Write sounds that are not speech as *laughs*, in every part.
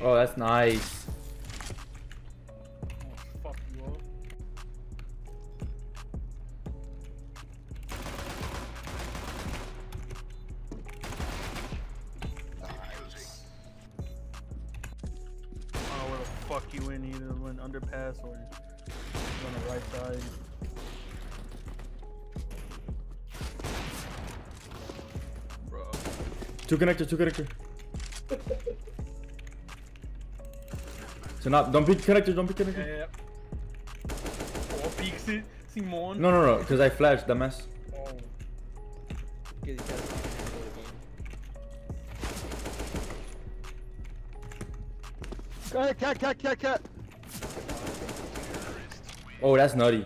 Oh, that's nice. Oh, fuck you up. I don't know where the fuck you in either when underpass or on the right side. Bro. Two connector, two connector. *laughs* So not, don't pick connector, don't pick Yeah, connector. yeah, yeah. Oh, peeks it. Simon. No, no, no, because I flashed, dumbass. Oh. Get each other into the game. Go ahead, cat, cat, cat, cat. Oh, that's nutty.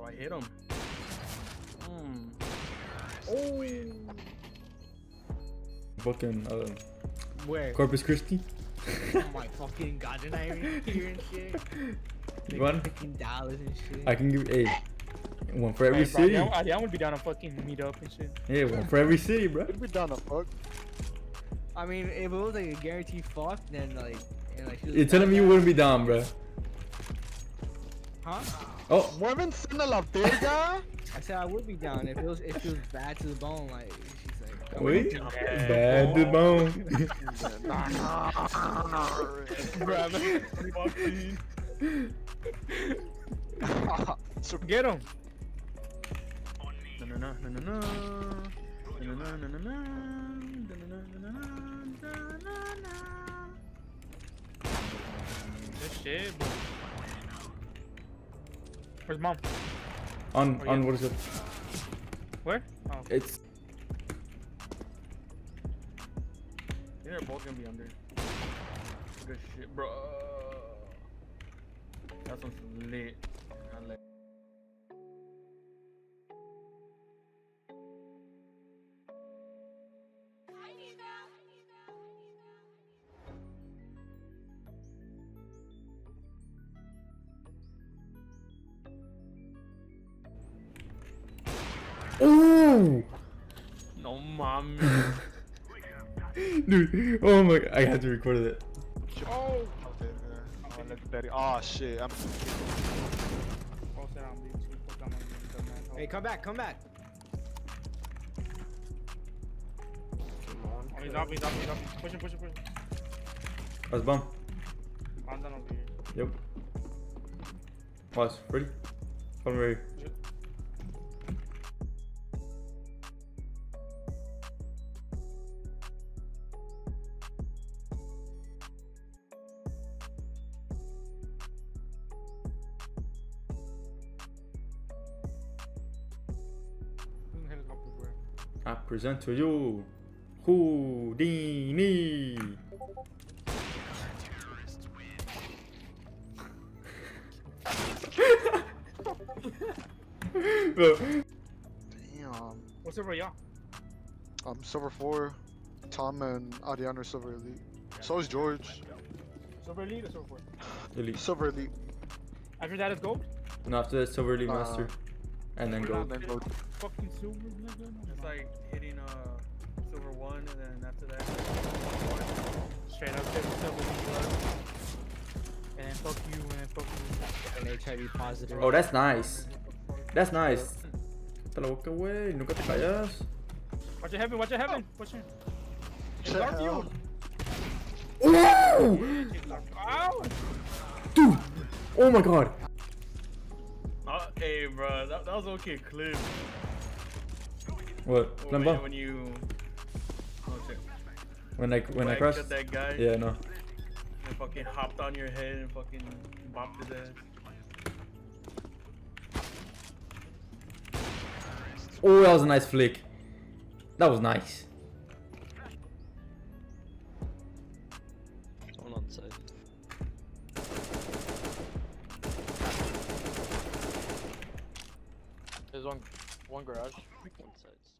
So I hit him. Hmm. Oh. Fucking uh, Where? Corpus Christi. oh my fucking god, didn't I even hear and shit? You want? Fucking Dallas and shit. I can give a one for every Hey, bro, city. I, I, I would be down to fucking meet up and shit. Yeah, one for every city, bro. What we down to fuck? I mean, if it was like a guaranteed fuck, then like, and, like You're telling me you wouldn't be down, bro. Huh? Oh, Mueven a la verga. I said I would be down if it was if it was bad to the bone. Like she's like, wait. Bad to the bone. Grab it. Fucking. so Get him. Na na. Na na na na na. Na na na. Good shit, boy. Where's mom? on, Oh, on yeah. what is it? Where? Oh, It's they're both gonna be under. Good shit, bro. That one's lit. I No, mommy. *laughs* dude. Oh my! I had to record it. oh. Okay, yeah. Oh, let's bet it. Oh shit. I'm. hey, come back, come back. Oh, he's up, he's up, he's up. Push him, push him, push him. That's bomb. I'm done over here. Yep. Pause. Ready? I'm ready. I present to you Houdini. Bro, Damn. What's over y'all? Um, silver four. Tom and Ariana are silver elite. So is George. Silver Elite or Silver Four? elite. Silver elite. After that is gold? And after that, silver elite Uh, master, and then we're gold. not- And then go. Fucking silver, nigga. It's like hitting uh silver one and then after that straight up silver silver one. And then fuck you and then fuck you. And HIV positive. Oh, that's nice. That's nice. Te la boca, güey. Nunca te callas. Watch your heaven, watch your heaven. Watch your It's Shut Garfield. up. Ooh! Dude! Oh my god. Was okay clip. What? When, Plan when you. Oh. When I when I Like, crossed. that guy. Yeah, no. And fucking hopped on your head and fucking bopped his ass. Oh, that was a nice flick. That was nice. Someone on side. There's one, one garage. One side.